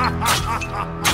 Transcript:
ハハハハ